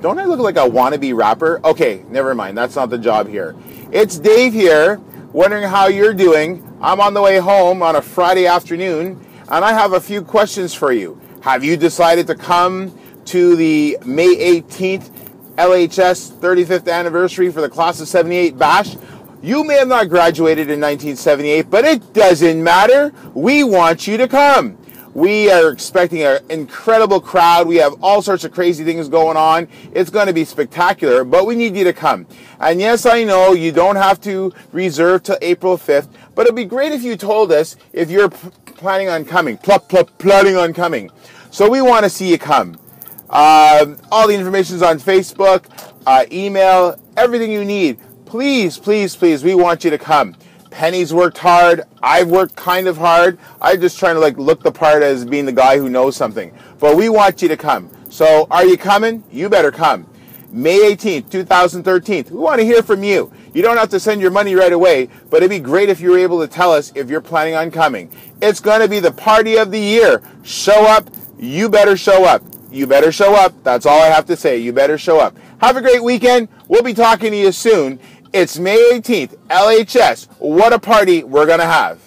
Don't I look like a wannabe rapper? Okay, never mind. That's not the job here. It's Dave here, wondering how you're doing. I'm on the way home on a Friday afternoon, and I have a few questions for you. Have you decided to come to the May 18th LHS 35th anniversary for the class of 78 bash? You may have not graduated in 1978, but it doesn't matter. We want you to come. We are expecting an incredible crowd. We have all sorts of crazy things going on. It's going to be spectacular, but we need you to come. And yes, I know you don't have to reserve till April 5th, but it'd be great if you told us if you're p- planning on coming, pl- pl- planning on coming. So we want to see you come. Um, all the information is on Facebook, uh, email, everything you need. Please, please, please, we want you to come. Penny's worked hard. I've worked kind of hard. I'm just trying to like look the part as being the guy who knows something. But we want you to come. So are you coming? You better come. May 18th, 2013. We want to hear from you. You don't have to send your money right away, but it'd be great if you were able to tell us if you're planning on coming. It's going to be the party of the year. Show up. You better show up. You better show up. That's all I have to say. You better show up. Have a great weekend. We'll be talking to you soon. It's May 18th, LHS. What a party we're going to have.